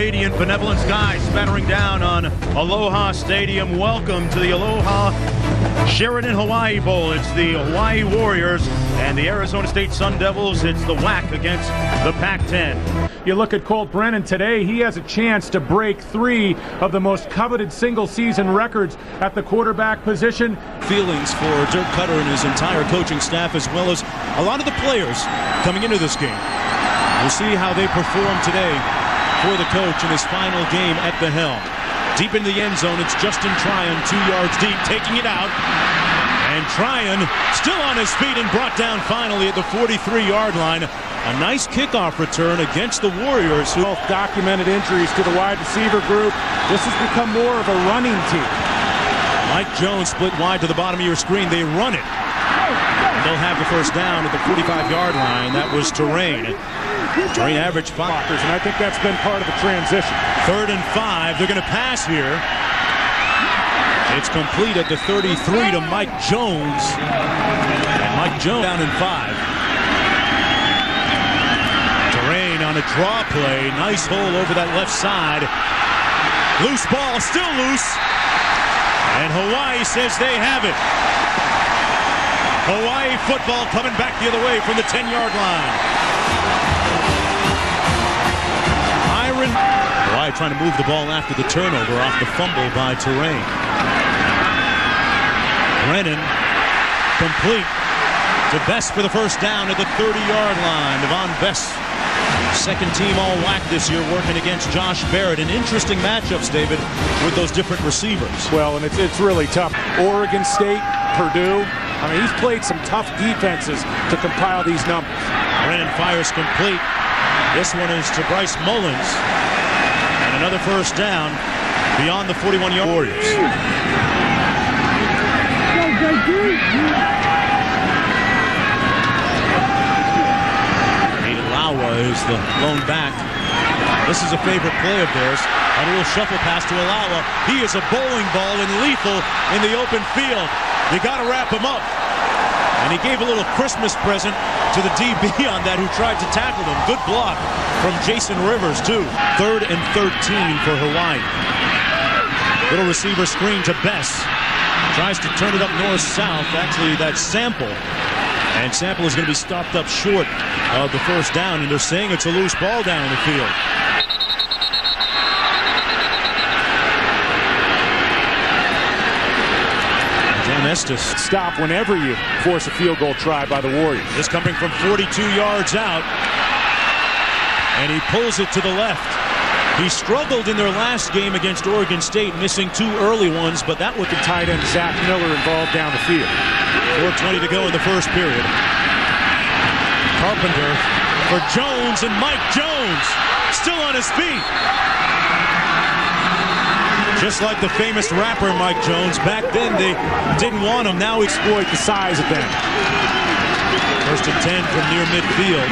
radiant, benevolent sky spattering down on Aloha Stadium. Welcome to the Aloha Sheraton Hawaii Bowl. It's the Hawaii Warriors and the Arizona State Sun Devils. It's the WAC against the Pac 10. You look at Colt Brennan today, he has a chance to break three of the most coveted single season records at the quarterback position. Feelings for Dirk Koetter and his entire coaching staff, as well as a lot of the players coming into this game. We'll see how they perform today for the coach in his final game at the helm. Deep in the end zone, it's Justin Tryon, two yards deep, taking it out. And Tryon still on his feet and brought down finally at the 43-yard line. A nice kickoff return against the Warriors. Who documented injuries to the wide receiver group. This has become more of a running team. Mike Jones split wide to the bottom of your screen. They run it. And they'll have the first down at the 45-yard line. That was Torain. Torain average five. And I think that's been part of the transition. Third and five. They're going to pass here. It's complete at the 33 to Mike Jones. And Mike Jones down in five. Torain on a draw play. Nice hole over that left side. Loose ball, still loose. And Hawaii says they have it. Hawaii football coming back the other way from the 10-yard line. Iron Hawaii trying to move the ball after the turnover off the fumble by Torain. Brennan complete to Bess for the first down at the 30-yard line. Davone Bess, second team all WAC this year, working against Josh Barrett. An interesting matchups, David, with those different receivers. Well, and it's, it's really tough. Oregon State, Purdue. I mean, he's played some tough defenses to compile these numbers. Brennan fires complete. This one is to Grice-Mullen. And another first down beyond the 41-yard Warriors. Ilaoa is the lone back. This is a favorite play of theirs. A little shuffle pass to Ilaoa. He is a bowling ball and lethal in the open field. You got to wrap him up. And he gave a little Christmas present to the DB on that who tried to tackle him. Good block from Jason Rivers, too. Third and 13 for Hawaii. Little receiver screen to Bess. Tries to turn it up north-south. Actually, that's Sample. And Sample is going to be stopped up short of the first down, and they're saying it's a loose ball down in the field. John Estes. Stop whenever you force a field goal try by the Warriors. This coming from 42 yards out. And he pulls it to the left. He struggled in their last game against Oregon State, missing two early ones, but that with the tight end Zach Miller involved down the field. 4.20 to go in the first period. Carpenter for Jones and Mike Jones still on his feet. Just like the famous rapper Mike Jones. Back then they didn't want him. Now exploit the size of them. First and 10 from near midfield.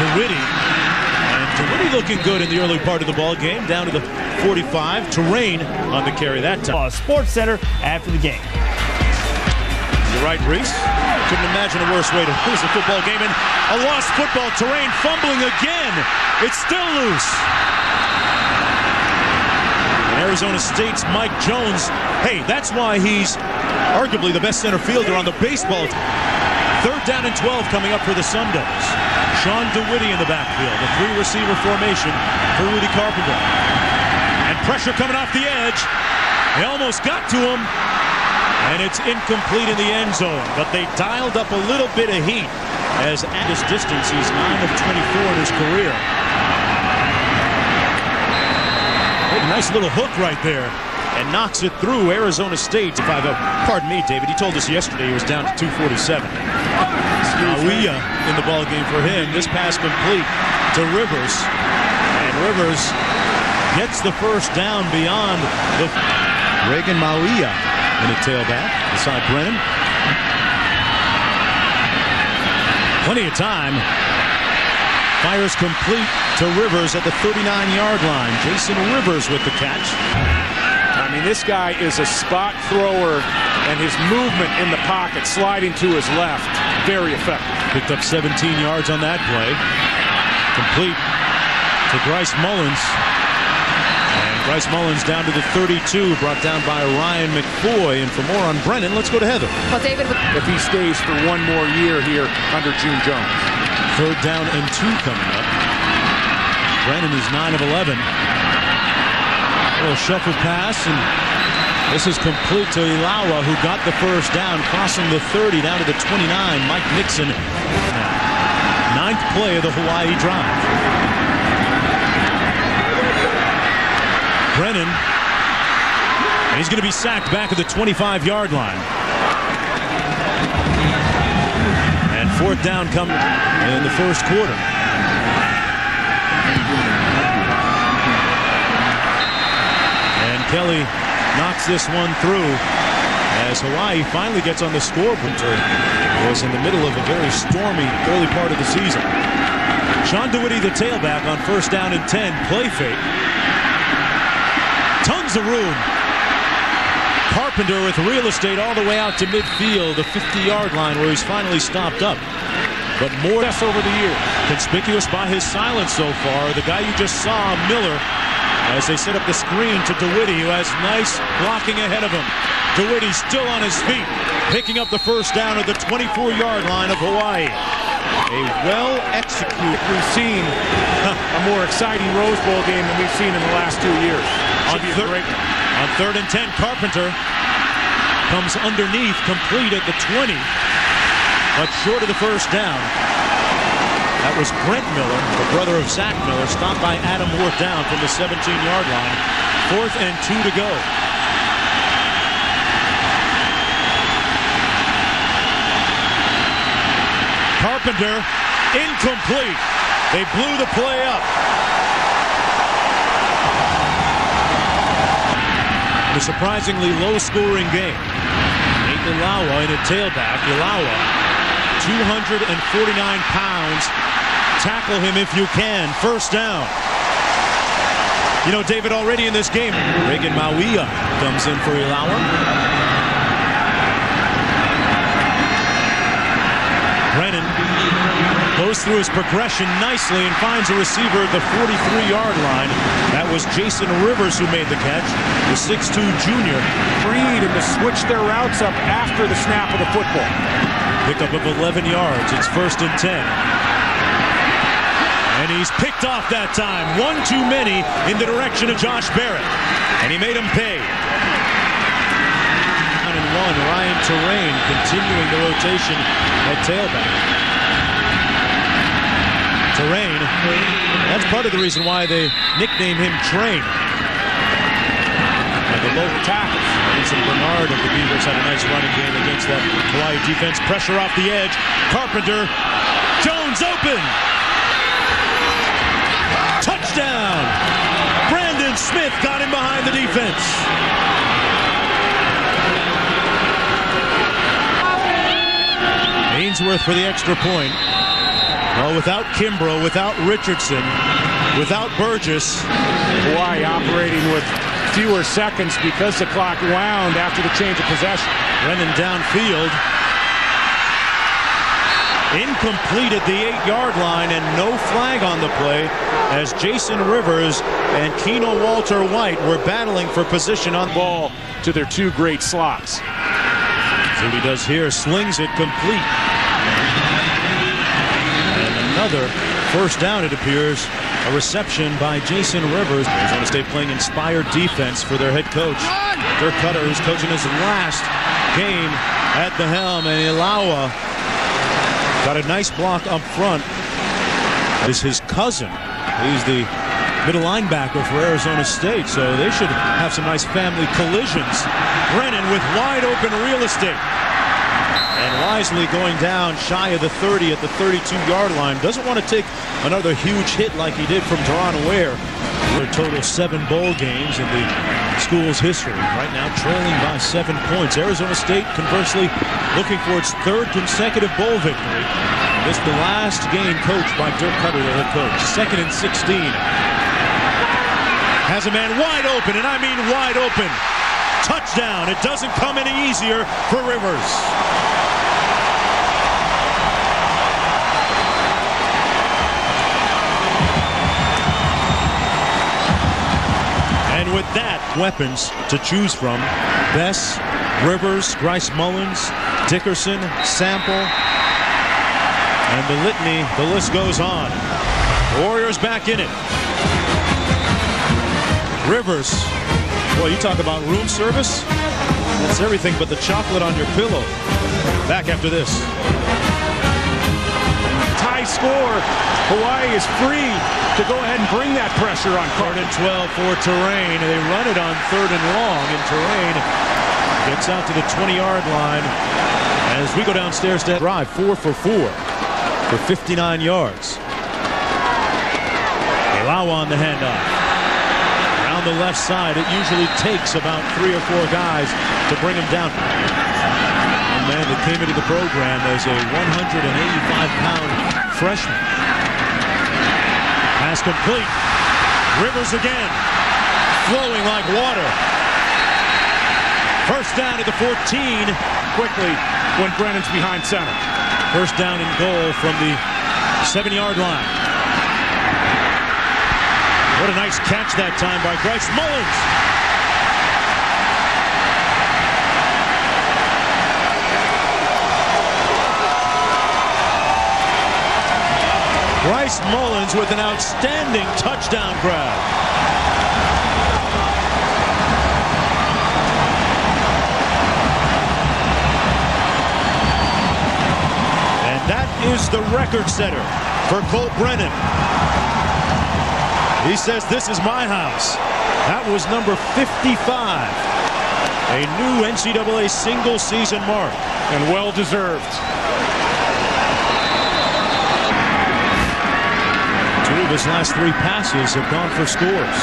DeWitty. And DeWitty looking good in the early part of the ball game. Down to the 45. Torain on the carry that time. Uh, Sports Center after the game. You're right, Rece. Couldn't imagine a worse way to lose a football game. And a lost football. Torain fumbling again. It's still loose. Arizona State's Mike Jones. Hey, that's why he's arguably the best center fielder on the baseball team. Third down and 12 coming up for the Sun Devils. Sean DeWitty in the backfield. A three receiver formation for Rudy Carpenter. And pressure coming off the edge. They almost got to him. And it's incomplete in the end zone. But they dialed up a little bit of heat as at this distance he's 9 of 24 in his career. Nice little hook right there. And knocks it through Arizona State. If I pardon me, David. He told us yesterday he was down to 247. Mauia uh, in the ball game for him. This pass complete to Rivers. And Rivers gets the first down beyond the Reagan Mauia in a tailback beside Brennan. Plenty of time. Fires complete to Rivers at the 39-yard line. Jason Rivers with the catch. I mean, this guy is a spot thrower, and his movement in the pocket, sliding to his left, very effective. Picked up 17 yards on that play. Complete to Bryce Mullins. And Grice-Mullen down to the 32, brought down by Ryan McFoy. And for more on Brennan, let's go to Heather. Well, David, If he stays for one more year here under June Jones. Third down and two coming up. Brennan is 9 of 11. A little shuffle pass, and this is complete to Ilaoa, who got the first down, crossing the 30 down to the 29. Mike Nixon. Ninth play of the Hawaii drive. Brennan. He's going to be sacked back at the 25-yard line. Fourth down come in the first quarter. And Kelly knocks this one through as Hawaii finally gets on the scoreboard. It was in the middle of a very stormy early part of the season. Sean DeWitty, the tailback on first down and 10. Play fake. Tons of room. Carpenter with real estate all the way out to midfield, the 50-yard line where he's finally stopped up. But more over the years. conspicuous by his silence so far. The guy you just saw, Miller, as they set up the screen to DeWitty, who has nice blocking ahead of him. DeWitty still on his feet, picking up the first down at the 24-yard line of Hawaii. A well-executed We've seen a more exciting Rose Bowl game than we've seen in the last two years. on, Should be a great one. On third and 10. Carpenter comes underneath, complete at the 20, but short of the first down. That was Brent Miller, the brother of Zach Miller, stopped by Adam Worth down from the 17-yard line. Fourth and two to go. Carpenter, incomplete. They blew the play up. A surprisingly low-scoring game. Nathan Ilaoa in a tailback. Ilaoa, 249 pounds. Tackle him if you can. First down. You know, David, already in this game, Reagan Mauia comes in for Ilaoa. Brennan goes through his progression nicely and finds a receiver at the 43-yard line. That was Jason Rivers who made the catch, the 6'2 junior. Freed and to switch their routes up after the snap of the football. Pickup of 11 yards. It's first and 10. And he's picked off that time. One too many in the direction of Josh Barrett. And he made him pay. One and one. Ryan Torain continuing the rotation at tailback. Torain. That's part of the reason why they nickname him Train. And the local tackles. Vincent Bernard of the Beavers had a nice running game against that Hawaii defense. Pressure off the edge. Carpenter. Jones open. Touchdown. Brandon Smith got him behind the defense. Ainsworth for the extra point. Well, without Kimbrough, without Richardson, without Burgess, Hawaii operating with fewer seconds because the clock wound after the change of possession. Brennan downfield. Incomplete at the eight-yard line and no flag on the play as Jason Rivers and Keno Walter White were battling for position on ball. to their two great slots. See what he does here, slings it complete. Another first down, it appears. A reception by Jason Rivers. Arizona State playing inspired defense for their head coach. Dirk Koetter is coaching his last game at the helm, and Ilaoa got a nice block up front. Is his cousin. He's the middle linebacker for Arizona State, so they should have some nice family collisions. Brennan with wide open real estate. Wisely going down shy of the 30 at the 32-yard line. Doesn't want to take another huge hit like he did from Toronto Ware. A total seven bowl games in the school's history. Right now trailing by seven points. Arizona State, conversely, looking for its third consecutive bowl victory. This is the last game coached by Dirk Koetter, the head coach. Second and 16. Has a man wide open, and I mean wide open. Touchdown. It doesn't come any easier for Rivers. Weapons to choose from. Bess, Rivers, Grice-Mullen, Dickerson, Sample, and the litany, the list goes on. Warriors back in it. Rivers. Well, you talk about room service. That's everything but the chocolate on your pillow. Back after this. Score. Hawaii is free to go ahead and bring that pressure on Third and 12 for Torain. They run it on third and long, and Torain gets out to the 20-yard line as we go downstairs to drive. Four for four for 59 yards. Allow on the handoff. Around the left side, it usually takes about three or four guys to bring him down. Man that came into the program as a 185-pound freshman. Pass complete. Rivers again. Flowing like water. First down at the 14. quickly when Brennan's behind center. First down and goal from the seven-yard line. What a nice catch that time by Grice-Mullen. Bryce Mullins with an outstanding touchdown grab. And that is the record setter for Colt Brennan. He says, this is my house. That was number 55. A new NCAA single season mark. And well deserved. His last three passes have gone for scores.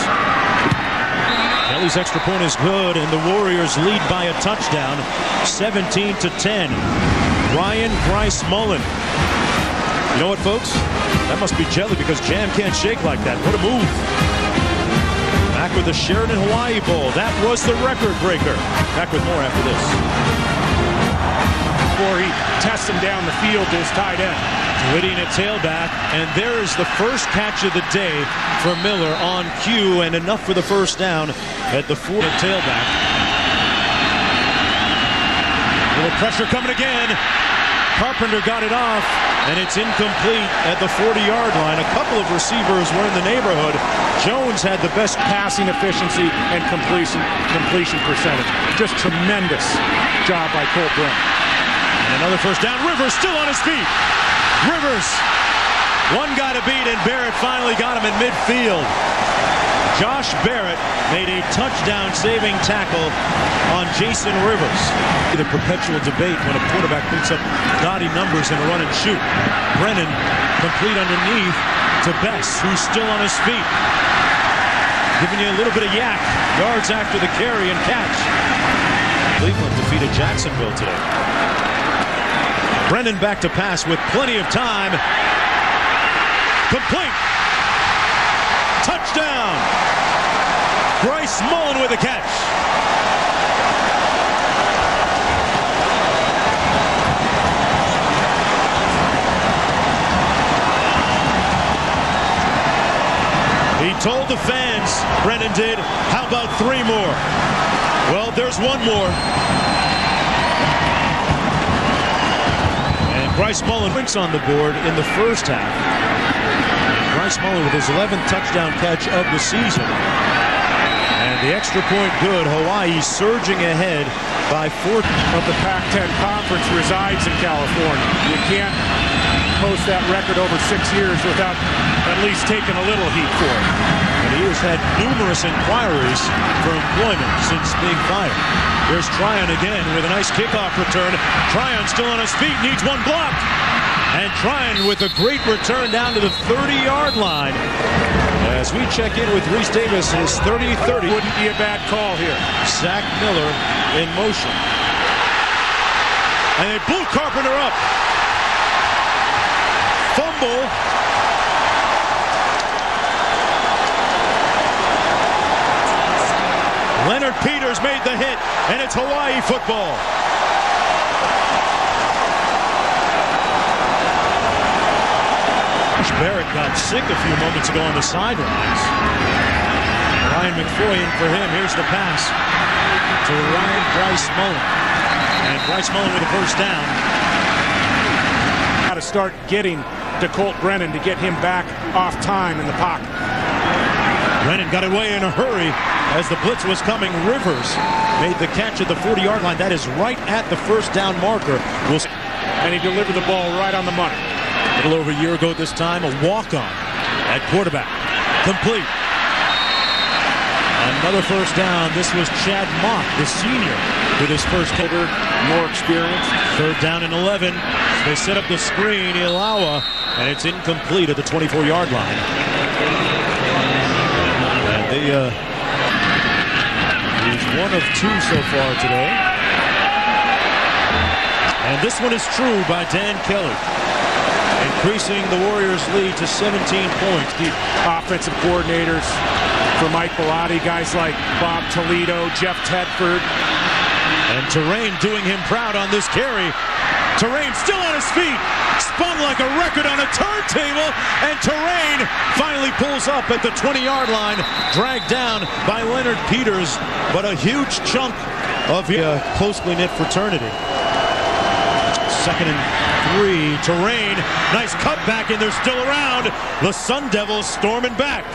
Kelly's extra point is good, and the Warriors lead by a touchdown, 17 to 10. Ryan Grice-Mullen. You know what, folks? That must be jelly because Jam can't shake like that. What a move. Back with the Sheraton Hawaii Bowl. That was the record breaker. Back with more after this. Before he tests him down the field to his tight end. Whitting a tailback, and there is the first catch of the day for Miller on cue, and enough for the first down at the four tailback. Little pressure coming again. Carpenter got it off, and it's incomplete at the 40-yard line. A couple of receivers were in the neighborhood. Jones had the best Passing efficiency and completion completion percentage. Just tremendous job by Colt Brennan. Another first down. Rivers still on his feet. Rivers. One guy to beat, and Barrett finally got him in midfield. Josh Barrett made a touchdown-saving tackle on Jason Rivers. The perpetual debate when a quarterback puts up gaudy numbers in a run and shoot. Brennan complete underneath to Bess, who's still on his feet. Giving you a little bit of yak. Yards after the carry and catch. Cleveland defeated Jacksonville today. Brennan back to pass with plenty of time. Complete. Touchdown. Grice-Mullen with a catch. He told the fans, Brennan did, how about three more? Well, there's one more. Grice-Mullen points on the board in the first half. Grice-Mullen with his 11th touchdown catch of the season. And the extra point good. Hawaii surging ahead by four. Of the Pac-10 conference resides in California. You can't post that record over six years without at least taking a little heat for it. And he has had numerous inquiries for employment since being fired. There's Tryon again with a nice kickoff return. Tryon still on his feet, needs one block. And Tryon with a great return down to the 30-yard line. As we check in with Rece Davis, his 30-30. Wouldn't be a bad call here. Zach Miller in motion. And they blew Carpenter up. Leonard Peters made the hit, and it's Hawaii football. Barrett got sick a few moments ago on the sidelines. Ryan McFoy in for him. Here's the pass to Ryan Bryce Mullen. And Grice-Mullen with a first down. Got to start getting to Colt Brennan to get him back off time in the pocket. Brennan got away in a hurry as the blitz was coming. Rivers made the catch at the 40-yard line. That is right at the first down marker. We'll and he delivered the ball right on the money. A little over a year ago this time, a walk-on at quarterback. Complete. Another first down. This was Chad Mock, the senior, with his first hitter. More experience. Third down and 11. They set up the screen, Ilaoa, and it's incomplete at the 24-yard line. And they, uh, he's one of two so far today. And this one is true by Dan Kelly. Increasing the Warriors' lead to 17 points. The offensive coordinators for Mike Bellotti, guys like Bob Toledo, Jeff Tedford. And Torain doing him proud on this carry. Torain still on his feet. Spun like a record on a turntable. And Torain finally pulls up at the 20-yard line. Dragged down by Leonard Peters. But a huge chunk of a uh, closely knit fraternity. Second and three. Torain. Nice cutback, and they're still around. The Sun Devils storming back.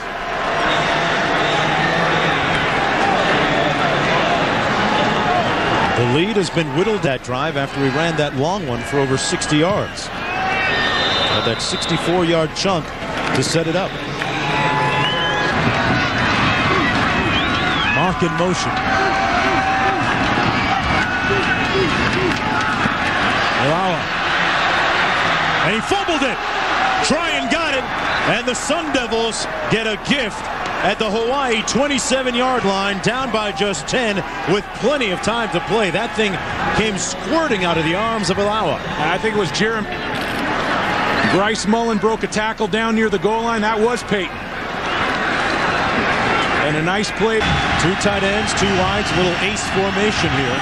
Lead has been whittled that drive after we ran that long one for over 60 yards. Had that 64-yard chunk to set it up. Mock in motion. Ilaoa. And he fumbled it. Tryon got it. And the Sun Devils get a gift at the Hawaii 27-yard line, down by just 10 with plenty of time to play. That thing came squirting out of the arms of Ilaoa. I think it was Jeremy. Grice-Mullen broke a tackle down near the goal line. That was Peyton. And a nice play. Two tight ends, two wides, a little ace formation here.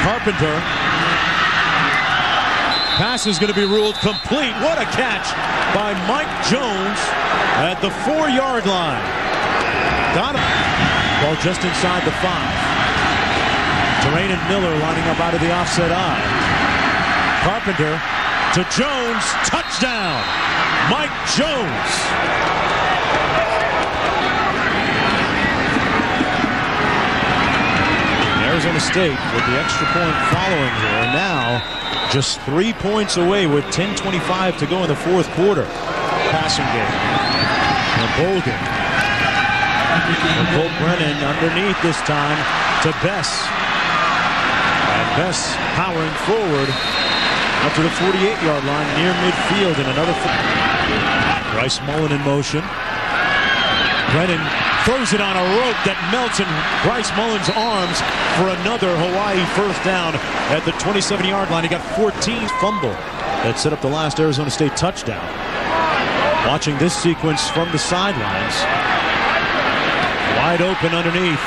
Carpenter. Pass is going to be ruled complete. What a catch by Mike Jones at the four-yard line. Him. Ball just inside the five. Torain and Miller lining up out of the offset eye. Carpenter to Jones. Touchdown. Mike Jones. Arizona State with the extra point following here. And Now just three points away with 10.25 to go in the fourth quarter. Passing game. And. And Colt Brennan underneath this time to Bess. And Bess powering forward up to the 48-yard line near midfield and another. Grice-Mullen in motion. Brennan throws it on a rope that melts in Grice-Mullen's arms for another Hawaii first down at the 27-yard line. He got 14 fumble that set up the last Arizona State touchdown. Watching this sequence from the sidelines. Wide open underneath.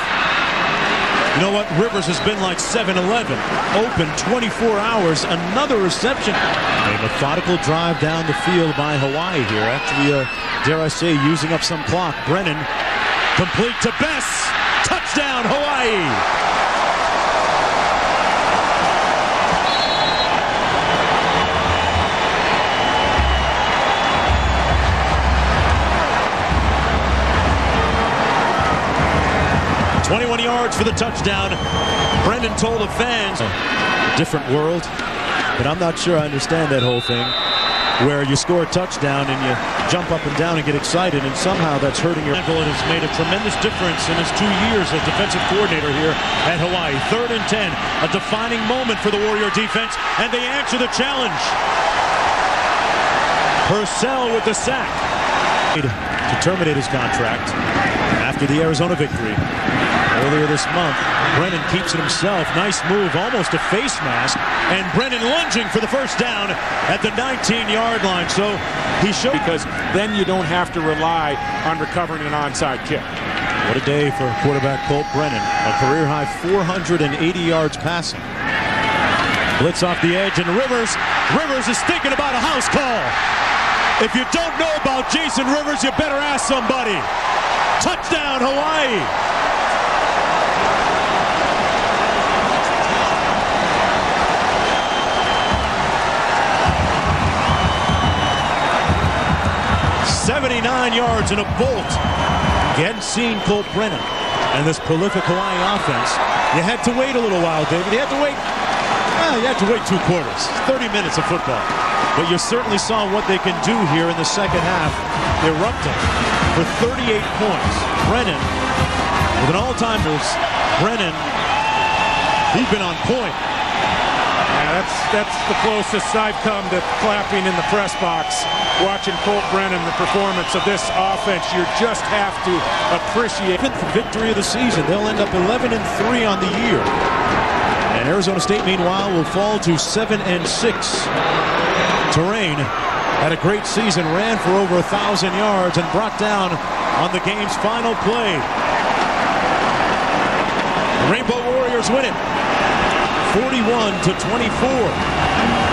You know what? Rivers has been like 7-Eleven. Open 24 hours. Another reception. A methodical drive down the field by Hawaii here. Actually, uh, dare I say, using up some clock. Brennan complete to Bess. Touchdown, Hawaii. Twenty-one yards for the touchdown. Brennan told the fans, different world, but I'm not sure I understand that whole thing where you score a touchdown and you jump up and down and get excited, and somehow that's hurting your ankle. It has made a tremendous difference in his two years as defensive coordinator here at Hawaii. Third and 10, a defining moment for the Warrior defense, and they answer the challenge. Purcell with the sack to terminate his contract after the Arizona victory earlier this month. Brennan keeps it himself. Nice move, almost a face mask. And Brennan lunging for the first down at the 19-yard line. So he showed... Because then you don't have to rely on recovering an onside kick. What a day for quarterback Colt Brennan. A career-high 480 yards passing. Blitz off the edge, and Rivers, Rivers is thinking about a house call. If you don't know about Jason Rivers, you better ask somebody. Touchdown, Hawaii. Seventy-nine yards in a bolt. Hadn't seen Colt Brennan and this prolific Hawaii offense. You had to wait a little while, David. You had to wait. Well, you had to wait two quarters, 30 minutes of football. But you certainly saw what they can do here in the second half, erupting for 38 points. Brennan with an all-time Brennan, he's been on point. Yeah, that's that's the closest I've come to clapping in the press box. Watching Colt Brennan, the performance of this offense, you just have to appreciate. Fifth victory of the season. They'll end up 11 and 3 on the year. And Arizona State, meanwhile, will fall to 7 and 6. Torain had a great season, ran for over a thousand yards, and brought down on the game's final play. The Rainbow Warriors win it 41 to 24.